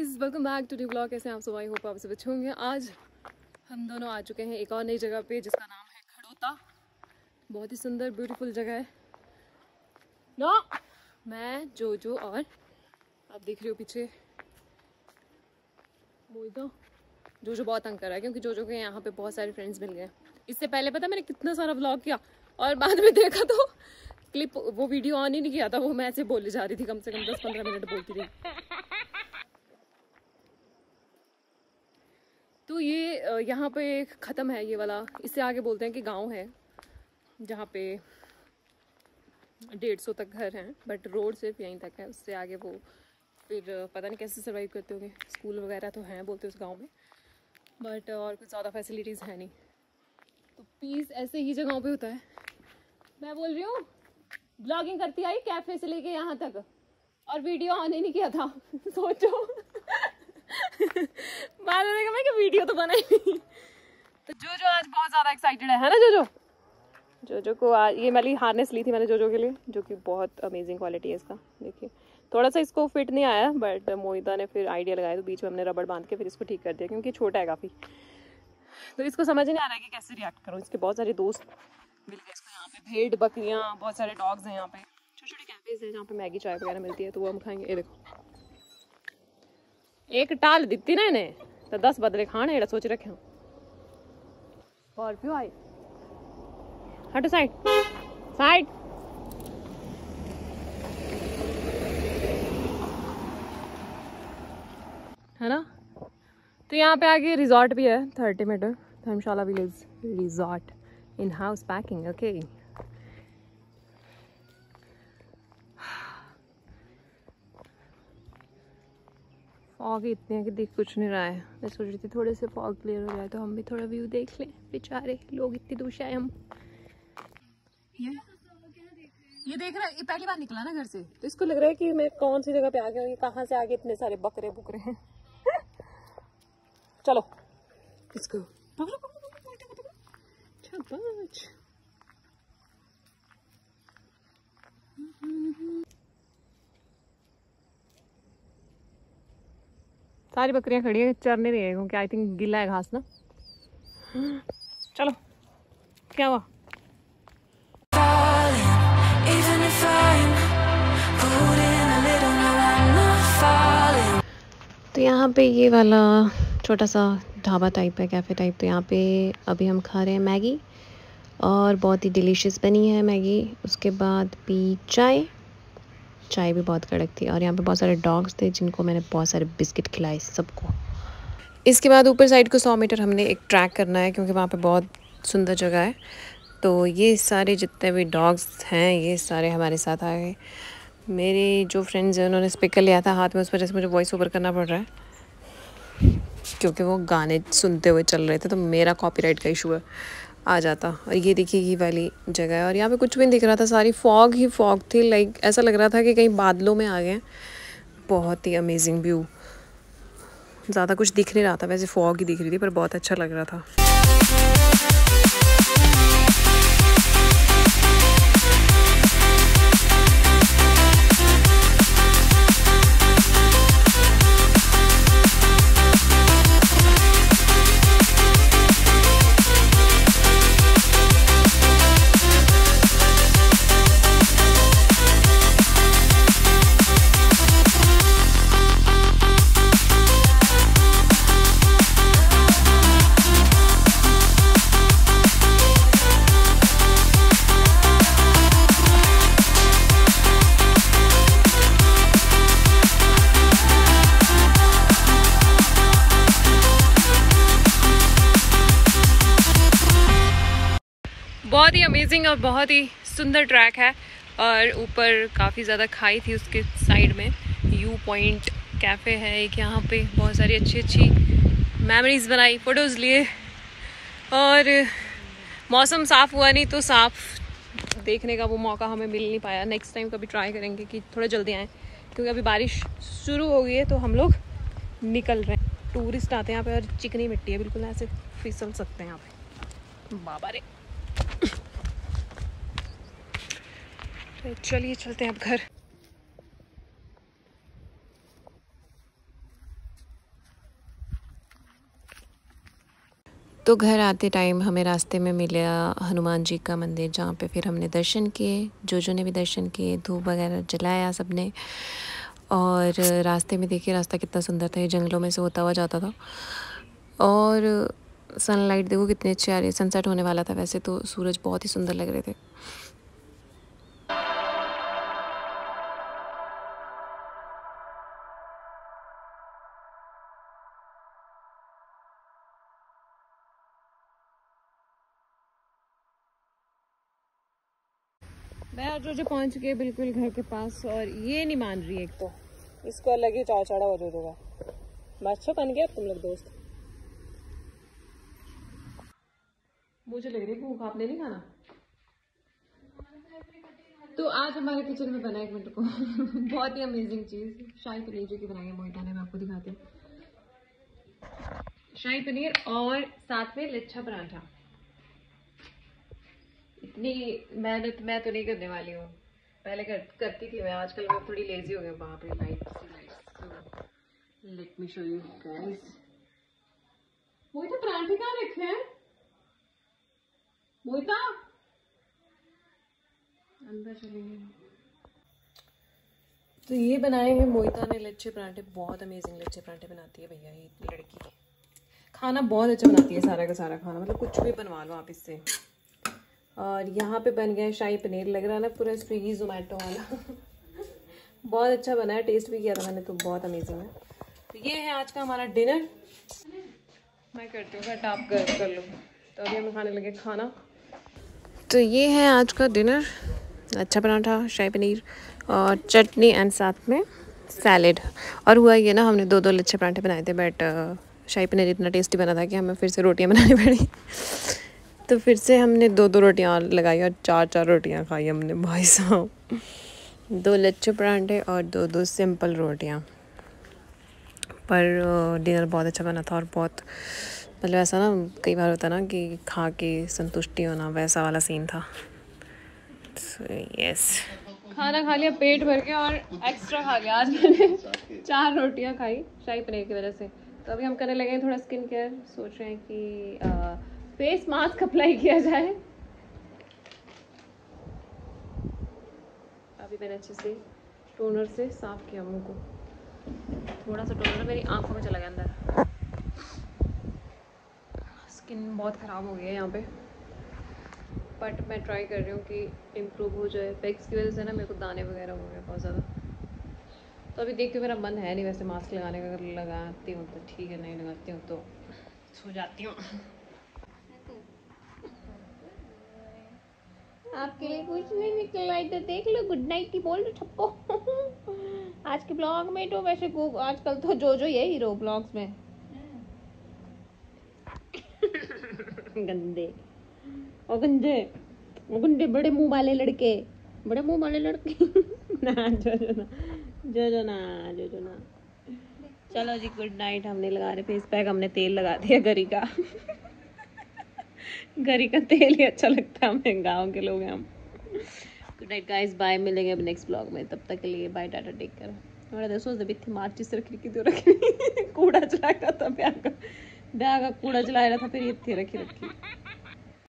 Guys welcome back to new blog कैसे आप सब? आई होप आप सब अच्छे होंगे। आज हम दोनों आ चुके हैं एक और नई जगह पे, जिसका नाम है खड़ोता। बहुत ही सुंदर ब्यूटीफुल जगह है। नो, मैं, जोजो और आप देख रहे हो पीछे। मोहिता जोजो बहुत तंग कर रहा है, क्योंकि जोजो के यहाँ पे बहुत सारे फ्रेंड्स मिल गए। इससे पहले पता मैंने कितना सारा ब्लॉग किया, और बाद में देखा तो क्लिप वो वीडियो ऑन ही नहीं किया था, वो मैं ऐसे बोले जा रही थी, कम से कम दस पंद्रह मिनट बोलती थी तो ये यहाँ पे ख़त्म है ये वाला। इससे आगे बोलते हैं कि गाँव है, जहाँ पे डेढ़ सौ तक घर हैं बट रोड सिर्फ़ यहीं तक है। उससे आगे वो फिर पता नहीं कैसे सर्वाइव करते होंगे। स्कूल वगैरह तो हैं बोलते उस गाँव में बट और कुछ ज़्यादा फैसिलिटीज़ है नहीं। तो पीस ऐसे ही जगहों पे होता है। मैं बोल रही हूँ ब्लॉगिंग करती आई कैफ़े से लेके यहाँ तक, और वीडियो ऑन ही नहीं किया था। सोचो। बाद में देखा मैं वीडियो तो बनाई तो जो जो आज बहुत ज़्यादा एक्साइटेड है ना जो जो जो जो को आज ये वाली हार्नेस ली थी मैंने जो जो के लिए, जो कि बहुत अमेजिंग क्वालिटी है इसका, देखिए। थोड़ा सा इसको फिट नहीं आया बट मोहिता ने फिर आइडिया लगाया तो बीच में हमने रबड़ बाँध के फिर इसको ठीक कर दिया, क्योंकि छोटा है काफ़ी। तो इसको समझ नहीं आ रहा है कि कैसे रिएक्ट करूँ। इसके बहुत सारे दोस्त मिल गए इसको यहाँ पे, भेड़, बकरियाँ, बहुत सारे डॉग्स हैं यहाँ पे। छोटे छोटे कैफेज हैं जहाँ पे मैगी, चाय वगैरह मिलती है तो वो हम खाएँगे। देखो। एक टाल दिती ना इन्हें तो दस बदले खाने एड़ा सोच रखे स्कॉर्पियो आई। हटो साइड साइड। है ना? तो यहाँ पे आगे रिजॉर्ट भी है thirty meter Dharamshala village resort in house parking okay fog इतने हैं कि दिख कुछ नहीं रहा है। मैं सोच रही थी थोड़े से फॉग क्लियर हो जाए तो हम भी थोड़ा व्यू देख लें। बेचारे, लोग इतनी दूर आए हम। ये देख रहा है पहली बार निकला ना घर से। तो इसको लग रहा है कि मैं कौन सी जगह पे आ गया हूँ कहाँ से आगे इतने सारे बकरे बुकरे हैं। चलो, इसको। सारी बकरियाँ खड़ी हैं चरने नहीं है, क्योंकि आई थिंक गिला है घास ना। चलो, क्या हुआ. तो यहाँ पे ये वाला छोटा सा ढाबा टाइप है कैफ़े टाइप तो यहाँ पे अभी हम खा रहे हैं मैगी और बहुत ही डिलीशियस बनी है मैगी। उसके बाद पी चाय। चाय भी बहुत कड़क थी और यहाँ पे बहुत सारे डॉग्स थे जिनको मैंने बहुत सारे बिस्किट खिलाए सबको। इसके बाद ऊपर साइड को सौ मीटर हमने एक ट्रैक करना है क्योंकि वहाँ पे बहुत सुंदर जगह है। तो ये सारे जितने भी डॉग्स हैं, ये सारे हमारे साथ आ गए। मेरे जो फ्रेंड्स हैं, उन्होंने स्पीकर लिया था हाथ में, उस वजह से मुझे वॉइस ओवर करना पड़ रहा है। क्योंकि वो गाने सुनते हुए चल रहे थे तो मेरा कॉपीराइट का इशू है। आ जाता। और ये देखिए ये वाली जगह है। और यहाँ पे कुछ भी नहीं दिख रहा था। सारी फॉग ही फॉग थी। लाइक ऐसा लग रहा था कि कहीं बादलों में आ गए। बहुत ही अमेजिंग व्यू ज़्यादा कुछ दिख नहीं रहा था। वैसे फॉग ही दिख रही थी, पर बहुत अच्छा लग रहा था। अमेजिंग और बहुत ही सुंदर ट्रैक है। और ऊपर काफ़ी ज़्यादा खाई थी उसके साइड में। यू पॉइंट कैफ़े है एक यहाँ पे। बहुत सारी अच्छी अच्छी मेमोरीज बनाई फ़ोटोज़ लिए। और मौसम साफ़ हुआ नहीं तो साफ़ देखने का वो मौका हमें मिल नहीं पाया। नेक्स्ट टाइम कभी ट्राई करेंगे कि थोड़ा जल्दी आएँ। क्योंकि अभी बारिश शुरू हो गई है तो हम लोग निकल रहे हैं। टूरिस्ट आते हैं यहाँ पे और चिकनी मिट्टी है। बिल्कुल ऐसे फिसल सकते हैं यहाँ पे। बाबा रे। तो चलिए चलते हैं अब घर। तो घर आते टाइम हमें रास्ते में मिला हनुमान जी का मंदिर, जहाँ पे फिर हमने दर्शन किए जो जो ने भी दर्शन किए, धूप वगैरह जलाया सबने। और रास्ते में देखिए रास्ता कितना सुंदर था, ये जंगलों में से होता हुआ जाता था। और सनलाइट देखो कितनी अच्छी आ रही सनसेट होने वाला था वैसे तो सूरज बहुत ही सुंदर लग रहे थे। मैं और जो पहुँच गए बिल्कुल घर के पास और ये नहीं मान रही एक तो। इसको अलग ही चाव चढ़ा हो जो का अच्छा बन गया तुम लोग दोस्त। मुझे लग रही है भूख आपने नहीं खाना। तो आज हमारे किचन में बना एक मिनट को। बहुत ही अमेजिंग चीज़। शाही पनीर जो की बनाई है मोहिता ने मैं आपको दिखाती हूँ। शाही पनीर और साथ में लच्छा पराठा। इतनी मेहनत मैं तो नहीं करने वाली हूँ। पहले कर, करती थी मैं आजकल मैं थोड़ी लेजी हो गई वहाँ पे light let me show you guys Mohita पराठे कहाँ रखे हैं? मोहिता? अंदर चलेंगे तो ये बनाए हैं मोहिता ने लच्छे पराठे बहुत अमेजिंग लच्छे पराठे बनाती है भैया ये लड़की खाना बहुत अच्छा बनाती है सारा का सारा खाना मतलब कुछ भी बनवा लो आप इससे। और यहाँ पे बन गया शाही पनीर। लग रहा है ना पूरा स्विगी जोमेटो वाला। बहुत अच्छा बना है टेस्ट भी किया था मैंने तो बहुत अमेजिंग है। तो ये है आज का हमारा डिनर मैं करती हूँ आप कर कर लो। तो अभी हमें खाने लगे खाना। तो ये है आज का डिनर अच्छा पराठा शाही पनीर और चटनी एंड साथ में सैलेड और हुआ ये ना, हमने दो दो लच्छे पराठे बनाए थे बट शाही पनीर इतना टेस्टी बना था कि हमें फिर से रोटियाँ बनानी पड़ी। तो फिर से हमने दो दो रोटियाँ लगाई और चार चार रोटियाँ खाई हमने भाई साहब। दो लच्छे पराठे और दो दो सिंपल रोटियाँ। पर डिनर बहुत अच्छा बना था और बहुत मतलब ऐसा ना कई बार होता ना कि खा के संतुष्टि होना वैसा वाला सीन था। So, खाना खा लिया पेट भर के और एक्स्ट्रा खा लिया आज मैंने चार रोटियाँ खाई शाही पनीर की वजह से। तो अभी हम करने लगे थोड़ा स्किन केयर सोच रहे हैं कि आ, फेस मास्क अप्लाई किया जाए। अभी मैंने अच्छे से टोनर से साफ़ किया मुँह को। थोड़ा सा टोनर, मेरी आँखों में चला गया अंदर। स्किन बहुत ख़राब हो गई है यहाँ पे। बट मैं ट्राई कर रही हूँ कि इम्प्रूव हो जाए। पैक्स की वजह से ना मेरे को दाने वगैरह हो गए बहुत ज़्यादा। तो अभी देखती हूँ, मेरा मन है नहीं वैसे मास्क लगाने का। अगर लगाती हूँ तो ठीक है, नहीं लगाती हूँ तो सो जाती हूँ। आपके लिए कुछ नहीं निकल। आई तो देख लो गुड नाइट की बोल दो ठप्पो। आज के ब्लॉग में तो वैसे आजकल तो जो जो ये हीरो ब्लॉग्स में। गंदे। ओ गंदे। ओ गंदे बड़े मुँह वाले लड़के। बड़े मुँह वाले लड़के। ना जो जो ना। जो जो ना जो जो ना। चलो जी गुड नाइट हमने लगा रहे फेस पैक हमने तेल लगा दिया गरी का। गरी का तेल ही अच्छा लगता है हमें गाँव के लोग हैं हम। गुड नाइट गाइस बाय मिलेंगे अब नेक्स्ट ब्लॉग में. तब तक के लिए बाय टाटा टेक कर हमारा दसो जब इतनी माचिस रखी रखी तो रखी कूड़ा चलाया था, ब्याह का ब्याह का कूड़ा चलाया था, फिर इतनी रखी रखी।